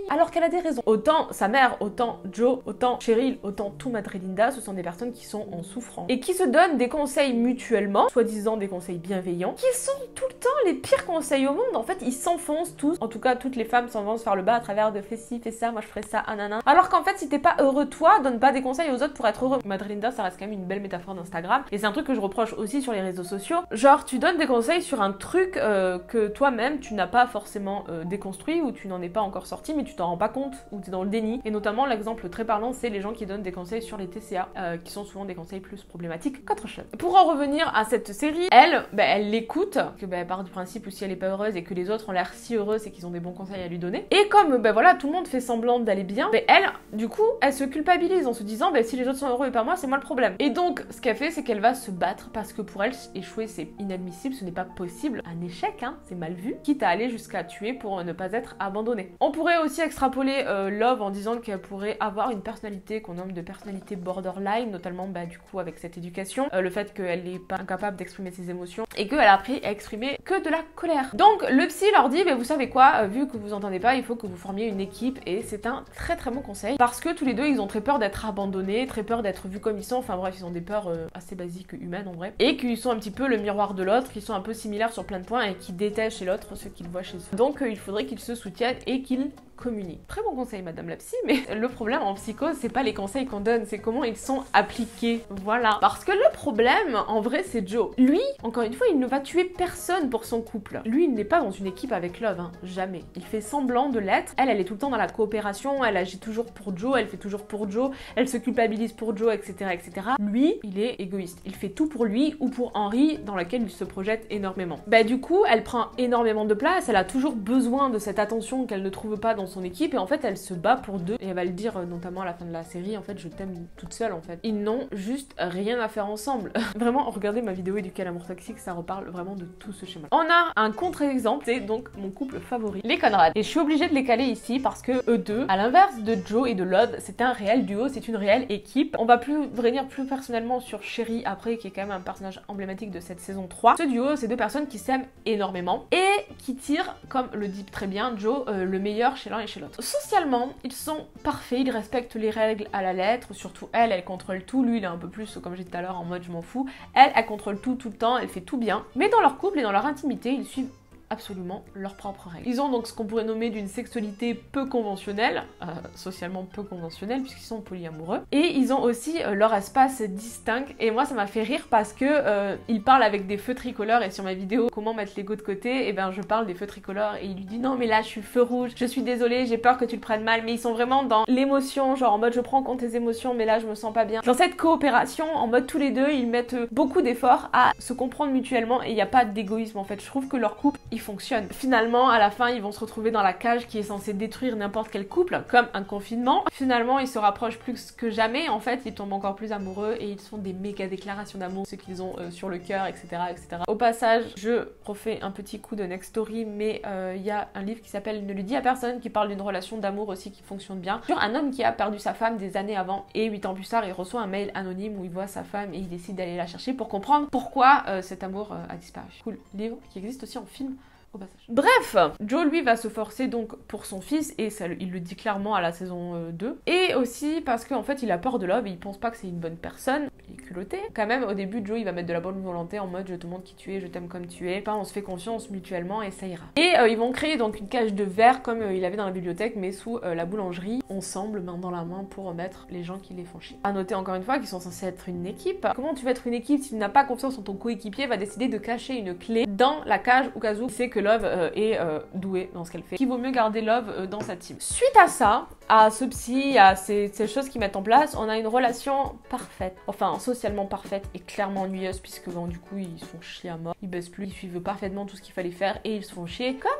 alors qu'elle a des raisons. Autant sa mère, autant Joe, autant Cheryl, autant tout Madrelinda, ce sont des personnes qui sont en souffrance et qui se donnent des conseils mutuellement, soi-disant des conseils bienveillants, qui sont tout le temps les pires conseils au monde. En fait, ils s'enfoncent tous. En tout cas, toutes les femmes s'enfoncent vers le bas à travers de fais ci, fais ça, moi je ferai ça, anana. Alors qu'en fait, si t'es pas heureux donne pas des conseils aux autres pour être heureux. Madrelinda, ça reste quand même une belle métaphore d'Instagram et c'est un truc que je reproche aussi sur les réseaux sociaux. Genre, tu donnes des conseils sur un truc euh, que toi-même tu n'as pas forcément euh, déconstruit ou tu n'en es pas encore sorti, mais tu t'en rends pas compte ou tu es dans le déni. Et notamment, l'exemple très parlant, c'est les gens qui donnent des conseils sur les TCA, euh, qui sont souvent des conseils plus problématiques qu'autre chose. Pour en revenir à cette série, elle, bah, elle l'écoute, que bah, part du principe où si elle est pas heureuse et que les autres ont l'air si heureux, c'est qu'ils ont des bons conseils à lui donner. Et comme ben voilà, tout le monde fait semblant d'aller bien, mais elle, du coup, elle se culpabilise en se disant, bah, si les autres sont heureux et pas moi, c'est moi le problème. Et donc, ce qu'elle fait, c'est qu'elle va se battre parce que pour elle, échouer, c'est inadmissible, ce n'est pas possible. Un échec, hein, c'est mal vu, quitte à aller jusqu'à tuer pour ne pas être abandonné. On pourrait aussi extrapoler euh, Love en disant qu'elle pourrait avoir une personnalité qu'on nomme de personnalité borderline, notamment bah, du coup avec cette éducation, euh, le fait qu'elle n'est pas incapable d'exprimer ses émotions et qu'elle a appris à exprimer que de la colère. Donc le psy leur dit, bah, vous savez quoi, euh, vu que vous entendez pas, il faut que vous formiez une équipe et c'est un très très bon conseil parce que tous les deux ils ont très peur d'être abandonnés, très peur d'être vus comme ils sont, enfin bref ils ont des peurs assez basiques humaines en vrai et qu'ils sont un petit peu le miroir de l'autre, qu'ils sont un peu similaires sur plein de points et qui détachent chez l'autre ce qu'ils voient chez eux. Donc il faudrait qu'ils se soutiennent et qu'ils communiquent. Très bon conseil, madame la psy, mais le problème en psychose, c'est pas les conseils qu'on donne, c'est comment ils sont appliqués. Voilà. Parce que le problème, en vrai, c'est Joe. Lui, encore une fois, il ne va tuer personne pour son couple. Lui, il n'est pas dans une équipe avec Love, hein. jamais. Il fait semblant de l'être. Elle, elle est tout le temps dans la coopération, elle agit toujours pour Joe, elle fait toujours pour Joe, elle se culpabilise pour Joe, etc., etc. Lui, il est égoïste. Il fait tout pour lui ou pour Henry, dans laquelle il se projette énormément. Bah du coup, elle prend énormément de place, elle a toujours besoin de cette attention qu'elle ne trouve pas dans son équipe et en fait elle se bat pour deux et elle va le dire euh, notamment à la fin de la série en fait je t'aime toute seule en fait. Ils n'ont juste rien à faire ensemble. vraiment regardez ma vidéo éduquer l'amour toxique ça reparle vraiment de tout ce schéma. On a un contre-exemple c'est donc mon couple favori les Conrad et je suis obligée de les caler ici parce que eux deux à l'inverse de Joe et de Love c'est un réel duo c'est une réelle équipe. On va plus revenir plus personnellement sur Sherry après qui est quand même un personnage emblématique de cette saison 3. Ce duo c'est deux personnes qui s'aiment énormément et qui tirent comme le dit très bien Joe euh, le meilleur chez l'un et chez l'autre. Socialement, ils sont parfaits, ils respectent les règles à la lettre, surtout elle, elle contrôle tout, lui il est un peu plus, comme j'ai dit tout à l'heure, en mode je m'en fous. Elle, elle contrôle tout tout le temps, elle fait tout bien. Mais dans leur couple et dans leur intimité, ils suivent absolument leurs propres règles. Ils ont donc ce qu'on pourrait nommer d'une sexualité peu conventionnelle, euh, socialement peu conventionnelle puisqu'ils sont polyamoureux, et ils ont aussi euh, leur espace distinct. Et moi ça m'a fait rire parce que euh, ils parlent avec des feux tricolores et sur ma vidéo comment mettre l'ego de côté, et eh ben je parle des feux tricolores et il lui dit non mais là je suis feu rouge, je suis désolée, j'ai peur que tu le prennes mal, mais ils sont vraiment dans l'émotion, genre en mode je prends en compte tes émotions, mais là je me sens pas bien. Dans cette coopération, en mode tous les deux, ils mettent beaucoup d'efforts à se comprendre mutuellement et il n'y a pas d'égoïsme en fait. Je trouve que leur couple fonctionne. Finalement, à la fin, ils vont se retrouver dans la cage qui est censée détruire n'importe quel couple, comme un confinement. Finalement, ils se rapprochent plus que jamais. En fait, ils tombent encore plus amoureux et ils font des méga déclarations d'amour, ce qu'ils ont euh, sur le cœur, etc., etc. Au passage, je refais un petit coup de next story, mais euh, il y a un livre qui s'appelle Ne le dis à personne, qui parle d'une relation d'amour aussi qui fonctionne bien. Sur un homme qui a perdu sa femme des années avant et 8 ans plus tard, il reçoit un mail anonyme où il voit sa femme et il décide d'aller la chercher pour comprendre pourquoi euh, cet amour a disparu. Cool livre qui existe aussi en film. Bref, Joe lui va se forcer donc pour son fils et il le dit clairement à la saison 2. Euh, et aussi parce qu'en fait il a peur de et il pense pas que c'est une bonne personne. Il est culotté. Quand même au début Joe il va mettre de la bonne volonté en mode je te montre qui tu es, je t'aime comme tu es. On se fait confiance mutuellement et ça ira. Et euh, ils vont créer donc une cage de verre comme euh, il avait dans la bibliothèque mais sous la boulangerie ensemble main dans la main pour remettre les gens qui les font chier. À noter encore une fois qu'ils sont censés être une équipe. Comment tu vas être une équipe si tu n'as pas confiance en ton coéquipier va décider de cacher une clé dans la cage au cas où c'est que Love est douée dans ce qu'elle fait, qu'il vaut mieux garder Love dans sa team? Suite à ça, à ce psy, à ces, choses qu'ils mettent en place, on a une relation parfaite, enfin socialement parfaite et clairement ennuyeuse puisque du coup ils sont chiés à mort, ils baissent plus, ils suivent parfaitement tout ce qu'il fallait faire et ils se font chier comme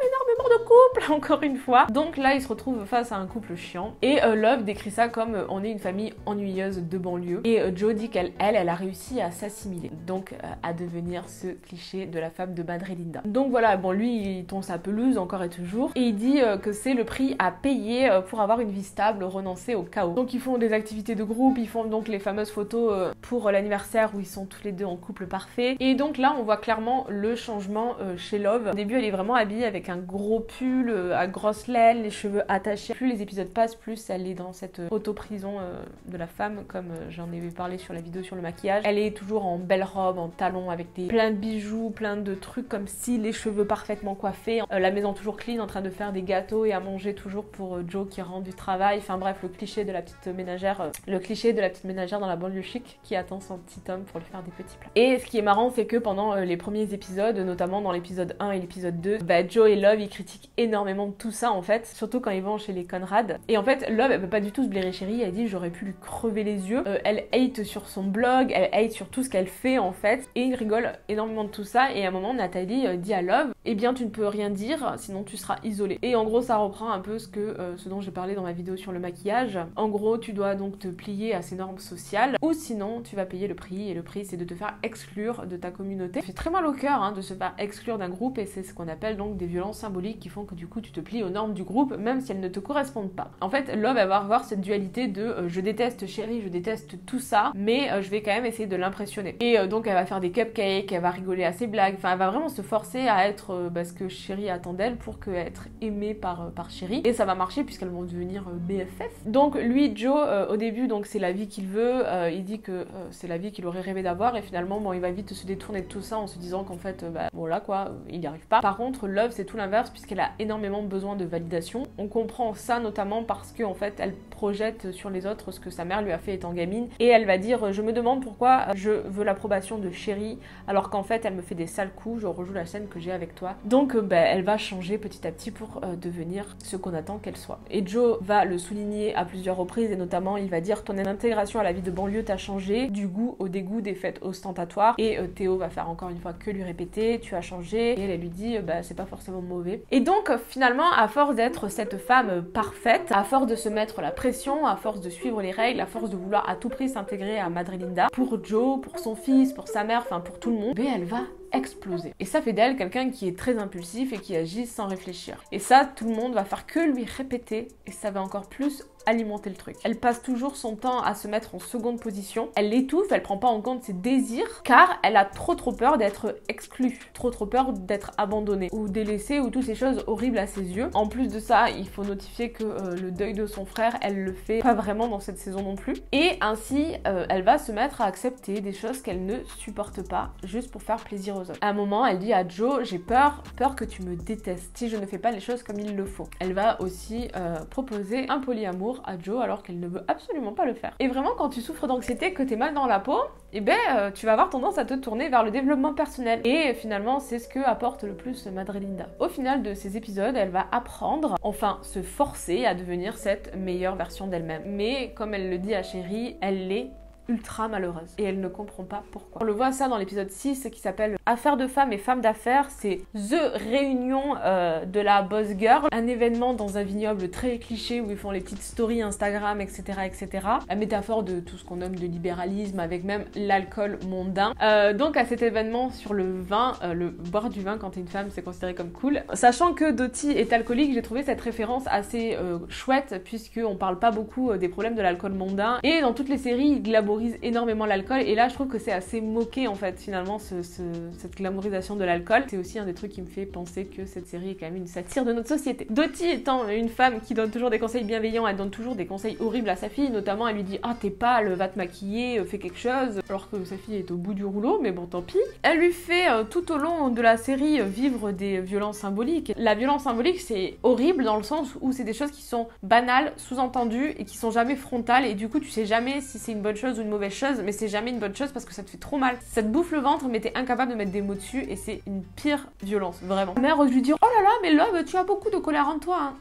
de couples encore une fois. Donc là ils se retrouvent face à un couple chiant et euh, Love décrit ça comme euh, on est une famille ennuyeuse de banlieue et euh, Joe dit qu'elle elle, elle a réussi à s'assimiler, donc à devenir ce cliché de la femme de Madre-Linda. Donc voilà, bon lui il tombe sa pelouse encore et toujours et il dit que c'est le prix à payer pour avoir une stable, renoncer au chaos. Donc ils font des activités de groupe, ils font donc les fameuses photos pour l'anniversaire où ils sont tous les deux en couple parfait. Et donc là on voit clairement le changement chez Love. Au début elle est vraiment habillée avec un gros pull euh, à grosses laine, les cheveux attachés. Plus les épisodes passent, plus elle est dans cette auto-prison de la femme comme j'en ai parlé sur la vidéo sur le maquillage. Elle est toujours en belle robe, en talons avec des plein de bijoux, plein de trucs comme si les cheveux parfaitement coiffés, la maison toujours clean en train de faire des gâteaux et à manger toujours pour Joe qui rentre du travail Enfin bref, le cliché de la petite ménagère, euh, le cliché de la petite ménagère dans la banlieue chic qui attend son petit homme pour lui faire des petits plats. Et ce qui est marrant, c'est que pendant euh, les premiers épisodes, notamment dans l'épisode 1 et l'épisode 2, bah, Joe et Love ils critiquent énormément tout ça en fait, surtout quand ils vont chez les Conrad. Et en fait, Love elle peut pas du tout se blairer chérie, elle dit j'aurais pu lui crever les yeux. Euh, elle hate sur son blog, elle hate sur tout ce qu'elle fait en fait, et il rigole énormément de tout ça. Et à un moment, Nathalie dit à Love, eh bien tu ne peux rien dire, sinon tu seras isolé. Et en gros, ça reprend un peu ce que ce dont j'ai parlé dans ma vidéo sur le maquillage. En gros, tu dois donc te plier à ces normes sociales ou sinon tu vas payer le prix et le prix c'est de te faire exclure de ta communauté. Ça fait très mal au cœur hein, de se faire exclure d'un groupe et c'est ce qu'on appelle donc des violences symboliques qui font que du coup tu te plies aux normes du groupe même si elles ne te correspondent pas. En fait, Love va avoir cette dualité de euh, je déteste chérie, je déteste tout ça, mais euh, je vais quand même essayer de l'impressionner. Et euh, donc elle va faire des cupcakes, elle va rigoler à ses blagues, enfin elle va vraiment se forcer à être bah, ce que chérie attend d'elle pour que être aimée par, par chérie. Et ça va marcher puisqu'elles vont devenir BFF. Donc lui, Joe, au début, donc c'est la vie qu'il veut. Il dit que c'est la vie qu'il aurait rêvé d'avoir et finalement, bon, il va vite se détourner de tout ça en se disant qu'en fait, bah, voilà quoi, il n'y arrive pas. Par contre, Love, c'est tout l'inverse puisqu'elle a énormément besoin de validation. On comprend ça notamment parce qu'en fait, elle projette sur les autres ce que sa mère lui a fait étant gamine et elle va dire, je me demande pourquoi je veux l'approbation de chérie alors qu'en fait, elle me fait des sales coups. Je rejoue la scène que j'ai avec toi. Donc, bah, elle va changer petit à petit pour devenir ce qu'on attend qu'elle soit. Et Joe va le souligner à plusieurs reprises et notamment il va dire ton intégration à la vie de banlieue t'a changé du goût au dégoût des fêtes ostentatoires et euh, Théo va faire encore une fois que lui répéter tu as changé et elle, lui dit bah c'est pas forcément mauvais donc finalement à force d'être cette femme parfaite à force de se mettre la pression à force de suivre les règles à force de vouloir à tout prix s'intégrer à Madrelinda pour Joe pour son fils pour sa mère enfin pour tout le monde elle va exploser. Et ça fait d'elle quelqu'un qui est très impulsif et qui agit sans réfléchir. Et ça, tout le monde va faire que lui répéter et ça va encore plus alimenter le truc. Elle passe toujours son temps à se mettre en seconde position. Elle l'étouffe, elle prend pas en compte ses désirs car elle a trop trop peur d'être exclue, trop trop peur d'être abandonnée ou délaissée ou toutes ces choses horribles à ses yeux. En plus de ça, il faut notifier que euh, le deuil de son frère, elle le fait pas vraiment dans cette saison non plus. Et ainsi, euh, elle va se mettre à accepter des choses qu'elle ne supporte pas juste pour faire plaisir aux autres. À un moment, elle dit à Joe, j'ai peur, peur que tu me détestes si je ne fais pas les choses comme il le faut. Elle va aussi euh, proposer un polyamour à Joe alors qu'elle ne veut absolument pas le faire. Et vraiment, quand tu souffres d'anxiété, que t'es mal dans la peau, eh ben, euh, tu vas avoir tendance à te tourner vers le développement personnel. Et finalement, c'est ce que apporte le plus Madrelinda. Au final de ces épisodes, elle va apprendre, enfin se forcer à devenir cette meilleure version d'elle-même. Mais comme elle le dit à Chérie, elle l'est ultra malheureuse et elle ne comprend pas pourquoi. On le voit ça dans l'épisode 6 qui s'appelle Affaires de femmes et femmes d'affaires. C'est The Réunion euh, de la Boss Girl, un événement dans un vignoble très cliché où ils font les petites stories Instagram, etc. etc. La métaphore de tout ce qu'on nomme de libéralisme avec même l'alcool mondain. Euh, donc à cet événement sur le vin, euh, le boire du vin quand t'es une femme c'est considéré comme cool. Sachant que Dottie est alcoolique, j'ai trouvé cette référence assez chouette puisque on parle pas beaucoup des problèmes de l'alcool mondain et dans toutes les séries il énormément l'alcool et là je trouve que c'est assez moqué en fait finalement cette glamourisation de l'alcool. C'est aussi un des trucs qui me fait penser que cette série est quand même une satire de notre société. Dottie étant une femme qui donne toujours des conseils bienveillants, elle donne toujours des conseils horribles à sa fille, notamment elle lui dit ah t'es pâle, va te maquiller, fais quelque chose, alors que sa fille est au bout du rouleau, mais bon tant pis. Elle lui fait euh, tout au long de la série vivre des violences symboliques. La violence symbolique c'est horrible dans le sens où c'est des choses qui sont banales, sous-entendues et qui sont jamais frontales et du coup tu sais jamais si c'est une bonne chose ou une mauvaise chose, mais c'est jamais une bonne chose parce que ça te fait trop mal. Ça te bouffe le ventre, mais t'es incapable de mettre des mots dessus et c'est une pire violence, vraiment. Ma mère lui dit Oh là là, mais Love, tu as beaucoup de colère en toi. Hein.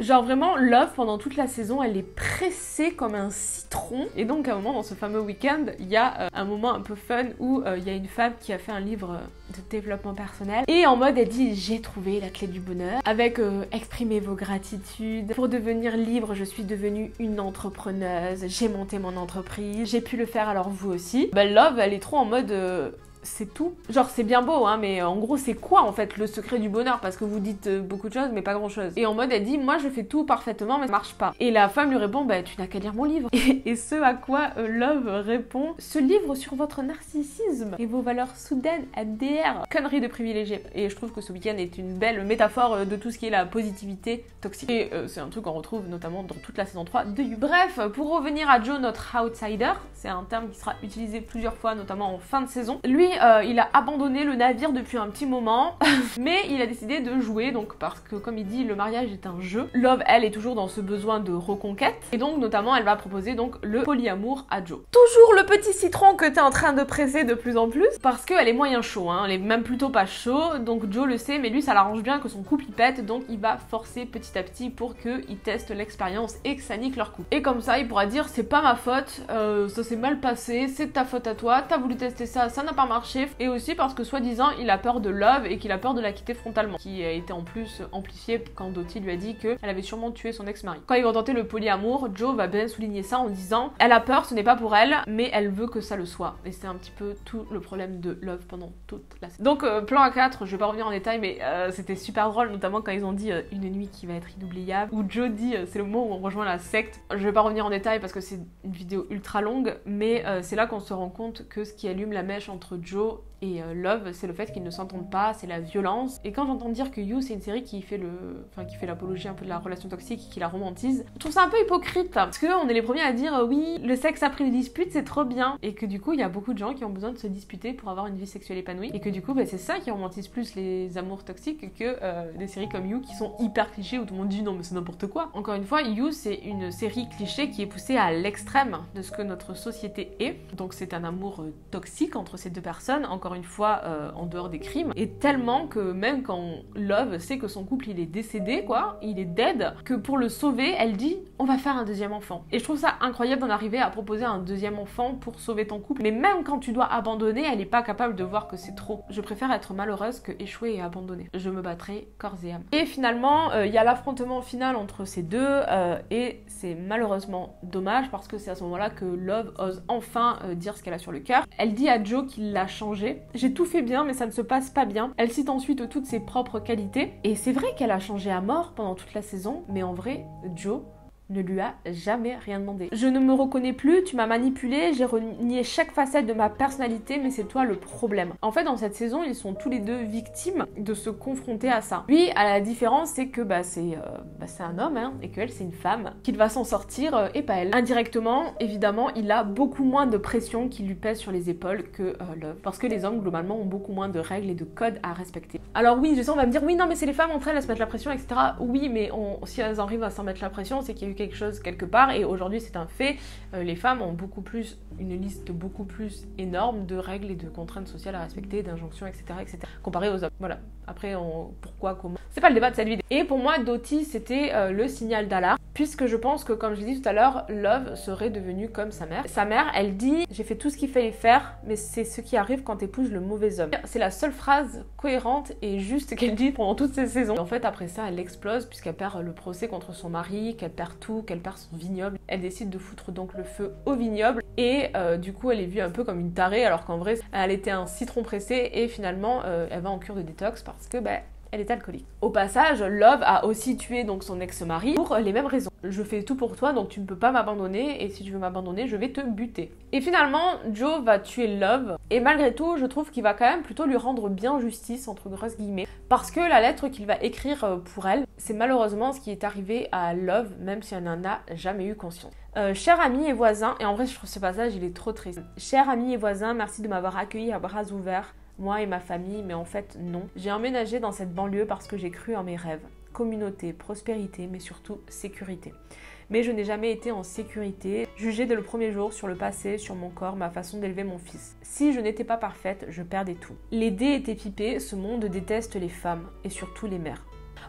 Genre vraiment, Love, pendant toute la saison, elle est pressée comme un citron. Et donc, à un moment, dans ce fameux week-end, il y a euh, un moment un peu fun où euh, il y a une femme qui a fait un livre euh, de développement personnel. Et en mode, elle dit, j'ai trouvé la clé du bonheur. Avec exprimer vos gratitudes. Pour devenir libre, je suis devenue une entrepreneuse. J'ai monté mon entreprise. J'ai pu le faire, alors vous aussi. Ben, Love, elle est trop en mode c'est tout. Genre, c'est bien beau, hein, mais en gros, c'est quoi en fait le secret du bonheur? Parce que vous dites euh, beaucoup de choses, mais pas grand chose. Et en mode, elle dit, moi je fais tout parfaitement, mais ça marche pas. Et la femme lui répond, bah tu n'as qu'à lire mon livre. Et, ce à quoi euh, Love répond, ce livre sur votre narcissisme et vos valeurs soudaines, ADR, connerie de privilégié. Et je trouve que ce week-end est une belle métaphore euh, de tout ce qui est la positivité toxique. Et c'est un truc qu'on retrouve notamment dans toute la saison 3 de You. Bref, pour revenir à Joe, notre outsider, c'est un terme qui sera utilisé plusieurs fois, notamment en fin de saison. Lui, euh, il a abandonné le navire depuis un petit moment, mais il a décidé de jouer, donc parce que comme il dit, le mariage est un jeu. Love, elle, est toujours dans ce besoin de reconquête, et donc notamment, elle va proposer donc le polyamour à Joe. Toujours le petit citron que t'es en train de presser de plus en plus, parce qu'elle est moyen chaud, hein, elle est même plutôt pas chaud, donc Joe le sait, mais lui, ça l'arrange bien que son couple il pète, donc il va forcer petit à petit pour qu'ils testent l'expérience et que ça nique leur couple. Et comme ça, il pourra dire, c'est pas ma faute, euh, ça s'est mal passé, c'est ta faute à toi, t'as voulu tester ça, ça n'a pas marché, et aussi parce que soi-disant il a peur de Love et qu'il a peur de la quitter frontalement, qui a été en plus amplifié quand Dottie lui a dit qu'elle avait sûrement tué son ex-mari. Quand ils vont tenter le polyamour, Joe va bien souligner ça en disant elle a peur, ce n'est pas pour elle, mais elle veut que ça le soit. Et c'est un petit peu tout le problème de Love pendant toute la série. Donc euh, plan A4, je vais pas revenir en détail, mais euh, c'était super drôle, notamment quand ils ont dit euh, une nuit qui va être inoubliable, où Joe dit c'est le moment où on rejoint la secte. Je vais pas revenir en détail parce que c'est une vidéo ultra longue, mais c'est là qu'on se rend compte que ce qui allume la mèche entre Joe et euh, Love, c'est le fait qu'ils ne s'entendent pas, c'est la violence. Et quand j'entends dire que You, c'est une série qui fait le, enfin qui fait l'apologie un peu de la relation toxique, qui la romantise, je trouve ça un peu hypocrite. Parce qu'on est les premiers à dire euh, oui, le sexe après les disputes, c'est trop bien. Et que du coup, il y a beaucoup de gens qui ont besoin de se disputer pour avoir une vie sexuelle épanouie. Et que du coup, bah, c'est ça qui romantise plus les amours toxiques que euh, des séries comme You qui sont hyper clichés où tout le monde dit non mais c'est n'importe quoi. Encore une fois, You, c'est une série cliché qui est poussée à l'extrême de ce que notre société est. Donc c'est un amour toxique entre ces deux personnes. Encore une fois euh, en dehors des crimes, et tellement que même quand Love sait que son couple il est décédé, quoi, il est dead, que pour le sauver, elle dit on va faire un deuxième enfant. Et je trouve ça incroyable d'en arriver à proposer un deuxième enfant pour sauver ton couple. Mais même quand tu dois abandonner, elle n'est pas capable de voir que c'est trop. Je préfère être malheureuse que échouer et abandonner. Je me battrai corps et âme. Et finalement, euh, il y a l'affrontement final entre ces deux, euh, et c'est malheureusement dommage parce que c'est à ce moment-là que Love ose enfin dire ce qu'elle a sur le cœur. Elle dit à Joe qu'il l'a j'ai tout fait bien, mais ça ne se passe pas bien. Elle cite ensuite toutes ses propres qualités. Et c'est vrai qu'elle a changé à mort pendant toute la saison, mais en vrai, Joe, ne lui a jamais rien demandé. Je ne me reconnais plus, tu m'as manipulé, j'ai renié chaque facette de ma personnalité, mais c'est toi le problème. En fait, dans cette saison, ils sont tous les deux victimes de se confronter à ça. Lui, à la différence, c'est que bah, c'est euh, bah, un homme, hein, et qu'elle, c'est une femme, qu'il va s'en sortir, euh, et pas elle. Indirectement, évidemment, il a beaucoup moins de pression qui lui pèse sur les épaules que euh, Love. Parce que les hommes, globalement, ont beaucoup moins de règles et de codes à respecter. Alors oui, je sais, on va me dire, oui, non, mais c'est les femmes entre elles, elles se mettent la pression, etc. Oui, mais si elles arrivent à s'en mettre la pression, c'est qu'il y a eu quelque chose quelque part et aujourd'hui c'est un fait. Euh, les femmes ont beaucoup plus, une liste beaucoup plus énorme de règles et de contraintes sociales à respecter, d'injonctions, etc., etc. comparé aux hommes. Voilà. Après, on... pourquoi, comment C'est pas le débat de cette vidéo. Et pour moi, Dottie, c'était euh, le signal d'alarme, puisque je pense que, comme je l'ai dit tout à l'heure, Love serait devenue comme sa mère. Sa mère, elle dit J'ai fait tout ce qu'il fallait faire, mais c'est ce qui arrive quand t'épouses le mauvais homme. C'est la seule phrase cohérente et juste qu'elle dit pendant toutes ces saisons. Et en fait, après ça, elle explose, puisqu'elle perd le procès contre son mari, qu'elle perd tout, qu'elle perd son vignoble. Elle décide de foutre donc le feu au vignoble, et euh, du coup, elle est vue un peu comme une tarée, alors qu'en vrai, elle était un citron pressé, et finalement, euh, elle va en cure de détox que, bah, elle est alcoolique. Au passage, Love a aussi tué donc son ex-mari pour les mêmes raisons. Je fais tout pour toi, donc tu ne peux pas m'abandonner, et si tu veux m'abandonner, je vais te buter. Et finalement, Joe va tuer Love, et malgré tout, je trouve qu'il va quand même plutôt lui rendre bien justice, entre grosses guillemets, parce que la lettre qu'il va écrire euh, pour elle, c'est malheureusement ce qui est arrivé à Love, même si elle n'en a jamais eu conscience. Euh, cher ami et voisin, et en vrai je trouve ce passage il est trop triste. Cher ami et voisin, merci de m'avoir accueilli à bras ouverts moi et ma famille, mais en fait non. J'ai emménagé dans cette banlieue parce que j'ai cru en mes rêves. Communauté, prospérité, mais surtout sécurité. mais je n'ai jamais été en sécurité, jugée dès le premier jour sur le passé, sur mon corps, ma façon d'élever mon fils. Si je n'étais pas parfaite, je perdais tout. Les dés étaient pipés, ce monde déteste les femmes, et surtout les mères.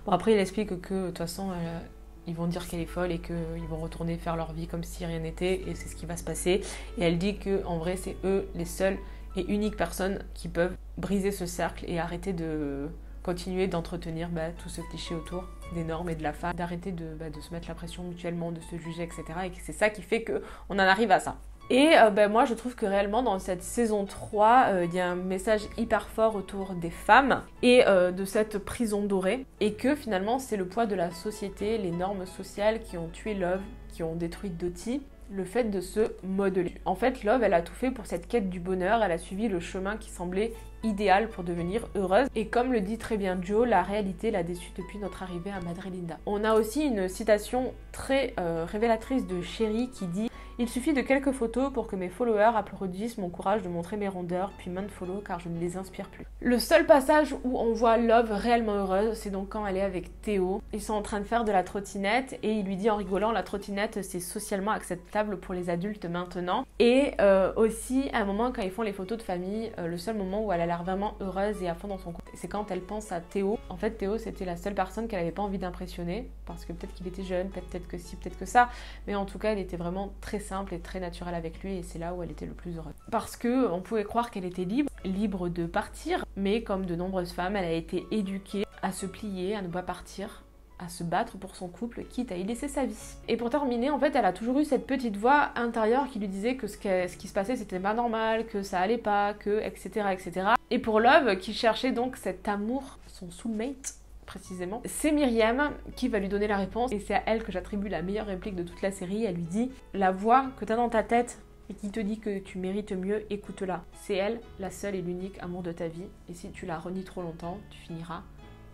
Bon après il explique que de toute façon euh, ils vont dire qu'elle est folle et qu'ils vont retourner faire leur vie comme si rien n'était et c'est ce qui va se passer. Et elle dit que en vrai c'est eux les seuls et uniques personnes qui peuvent briser ce cercle et arrêter de continuer d'entretenir bah, tout ce cliché autour des normes et de la femme, d'arrêter de, bah, de, se mettre la pression mutuellement, de se juger, etc. Et c'est ça qui fait qu'on en arrive à ça. Et euh, ben, moi, je trouve que réellement, dans cette saison 3, euh, il y a un message hyper fort autour des femmes et euh, de cette prison dorée. Et que finalement, c'est le poids de la société, les normes sociales qui ont tué Love, qui ont détruit Dottie le fait de se modeler. En fait, Love, elle a tout fait pour cette quête du bonheur, elle a suivi le chemin qui semblait idéal pour devenir heureuse. Et comme le dit très bien Joe, la réalité l'a déçue depuis notre arrivée à Madrelinda. On a aussi une citation très révélatrice de Sherry qui dit il suffit de quelques photos pour que mes followers applaudissent mon courage de montrer mes rondeurs, puis follow car je ne les inspire plus. Le seul passage où on voit Love réellement heureuse, c'est donc quand elle est avec Théo. Ils sont en train de faire de la trottinette et il lui dit en rigolant la trottinette c'est socialement acceptable pour les adultes maintenant. Et euh, aussi à un moment quand ils font les photos de famille, euh, le seul moment où elle a l'air vraiment heureuse et à fond dans son couple, c'est quand elle pense à Théo. En fait Théo c'était la seule personne qu'elle n'avait pas envie d'impressionner parce que peut-être qu'il était jeune, peut-être que si, peut-être que ça, mais en tout cas elle était vraiment très simple et très naturelle avec lui et c'est là où elle était le plus heureuse. Parce que on pouvait croire qu'elle était libre, libre de partir, mais comme de nombreuses femmes, elle a été éduquée à se plier, à ne pas partir, à se battre pour son couple, quitte à y laisser sa vie. Et pour terminer, en fait, elle a toujours eu cette petite voix intérieure qui lui disait que ce, ce qui se passait, c'était pas normal, que ça allait pas, que etc. etc. Et pour Love, qui cherchait donc cet amour, son soulmate, précisément. C'est Myriam qui va lui donner la réponse et c'est à elle que j'attribue la meilleure réplique de toute la série. Elle lui dit La voix que t'as dans ta tête et qui te dit que tu mérites mieux, écoute-la. C'est elle, la seule et l'unique amour de ta vie. Et si tu la renies trop longtemps, tu finiras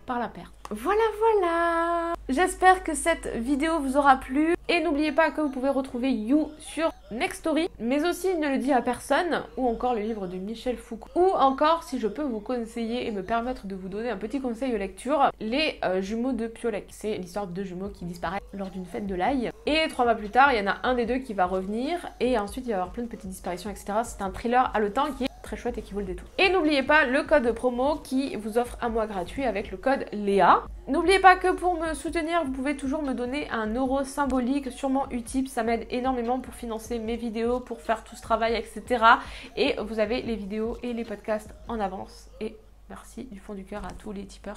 par la perdre. Voilà, voilà J'espère que cette vidéo vous aura plu. Et n'oubliez pas que vous pouvez retrouver You sur Nextory, mais aussi Ne le dit à personne, ou encore le livre de Michel Foucault. Ou encore, si je peux vous conseiller et me permettre de vous donner un petit conseil de lecture, Les euh, jumeaux de Piolek. C'est l'histoire de deux jumeaux qui disparaissent lors d'une fête de l'ail. Et trois mois plus tard, il y en a un des deux qui va revenir, et ensuite il va y avoir plein de petites disparitions, etc. C'est un thriller à le temps qui est très chouette et qui vaut le détour. Et n'oubliez pas le code promo qui vous offre un mois gratuit avec le code Léa. N'oubliez pas que pour me soutenir, vous pouvez toujours me donner un euro symbolique, sûrement utile, ça m'aide énormément pour financer mes vidéos, pour faire tout ce travail, etc. Et vous avez les vidéos et les podcasts en avance. Et merci du fond du cœur à tous les tipeurs.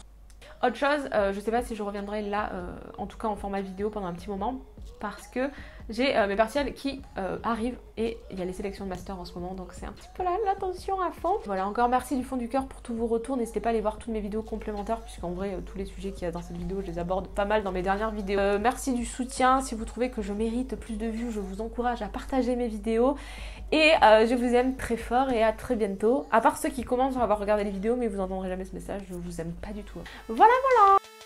Autre chose, euh, je sais pas si je reviendrai là, euh, en tout cas en format vidéo pendant un petit moment, parce que j'ai euh, mes partiels qui arrivent et il y a les sélections de master en ce moment, donc c'est un petit peu l'attention à fond. Voilà, encore merci du fond du cœur pour tous vos retours. N'hésitez pas à aller voir toutes mes vidéos complémentaires, puisqu'en vrai, tous les sujets qu'il y a dans cette vidéo, je les aborde pas mal dans mes dernières vidéos. merci du soutien. Si vous trouvez que je mérite plus de vues, je vous encourage à partager mes vidéos. Et je vous aime très fort et à très bientôt. À part ceux qui commencent à avoir regardé les vidéos, mais vous n'entendrez jamais ce message, je vous aime pas du tout. Voilà, voilà